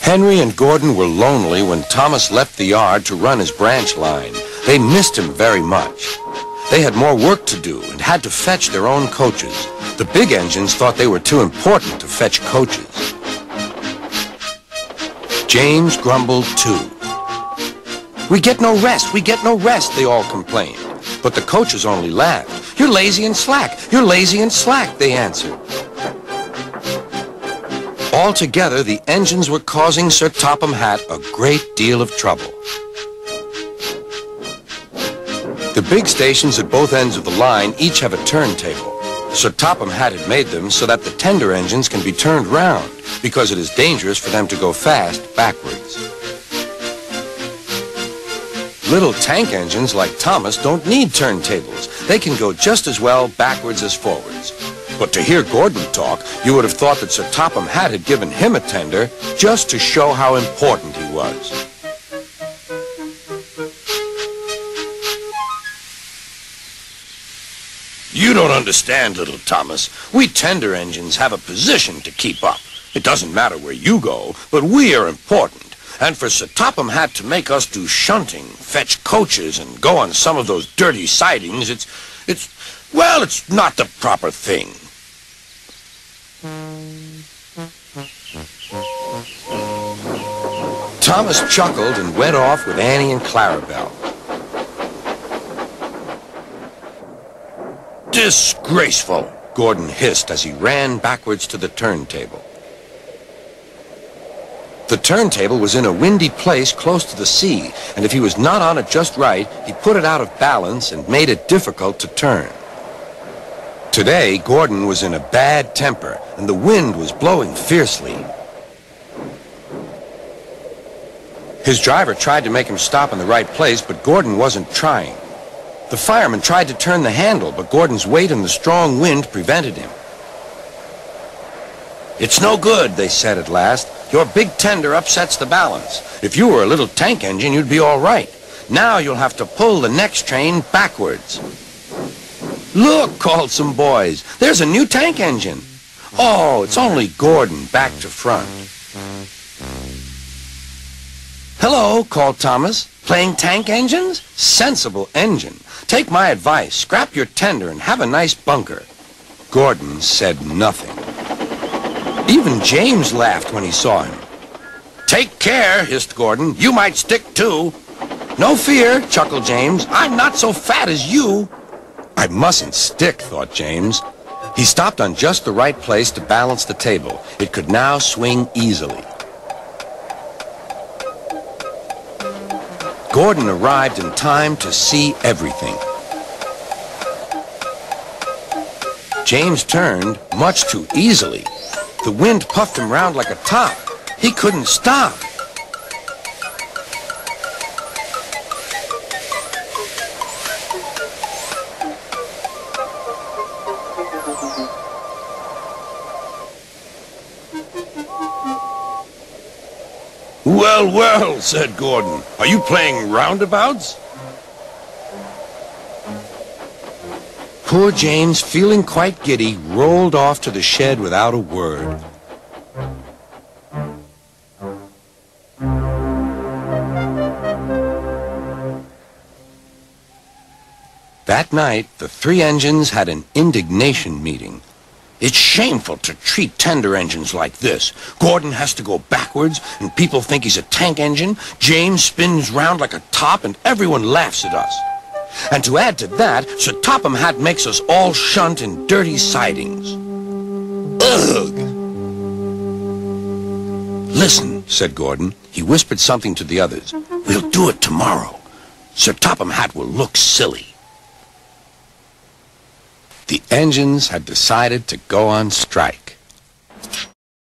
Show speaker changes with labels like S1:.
S1: Henry and Gordon were lonely when Thomas left the yard to run his branch line. They missed him very much. They had more work to do and had to fetch their own coaches. The big engines thought they were too important to fetch coaches. James grumbled too. We get no rest, we get no rest, they all complained. But the coaches only laughed. You're lazy and slack, you're lazy and slack, they answered. Altogether, the engines were causing Sir Topham Hatt a great deal of trouble. The big stations at both ends of the line each have a turntable. Sir Topham Hatt had made them so that the tender engines can be turned round, because it is dangerous for them to go fast backwards. Little tank engines like Thomas don't need turntables. They can go just as well backwards as forwards. But to hear Gordon talk, you would have thought that Sir Topham Hatt had given him a tender just to show how important he was. You don't understand, little Thomas. We tender engines have a position to keep up. It doesn't matter where you go, but we are important. And for Sir Topham Hatt to make us do shunting, fetch coaches, and go on some of those dirty sidings, it's, it's, well, it's not the proper thing. Thomas chuckled and went off with Annie and Clarabelle. Disgraceful, Gordon hissed as he ran backwards to the turntable. The turntable was in a windy place close to the sea, and if he was not on it just right, he put it out of balance and made it difficult to turn. Today, Gordon was in a bad temper, and the wind was blowing fiercely. His driver tried to make him stop in the right place, but Gordon wasn't trying. The fireman tried to turn the handle, but Gordon's weight and the strong wind prevented him. It's no good, they said at last. Your big tender upsets the balance. If you were a little tank engine, you'd be all right. Now you'll have to pull the next train backwards. Look, called some boys. There's a new tank engine. Oh, it's only Gordon back to front. Hello, called Thomas. Playing tank engines? Sensible engine. Take my advice. Scrap your tender and have a nice bunker. Gordon said nothing. Even James laughed when he saw him. Take care, hissed Gordon. You might stick too. No fear, chuckled James. I'm not so fat as you. I mustn't stick, thought James. He stopped on just the right place to balance the table. It could now swing easily. Gordon arrived in time to see everything. James turned much too easily. The wind puffed him round like a top. He couldn't stop. Well, well, said Gordon. Are you playing roundabouts? Poor James, feeling quite giddy, rolled off to the shed without a word. That night, the three engines had an indignation meeting. It's shameful to treat tender engines like this. Gordon has to go backwards, and people think he's a tank engine. James spins round like a top, and everyone laughs at us. And to add to that, Sir Topham Hatt makes us all shunt in dirty sidings. Ugh! Listen, said Gordon. He whispered something to the others. We'll do it tomorrow. Sir Topham Hatt will look silly. The engines had decided to go on strike.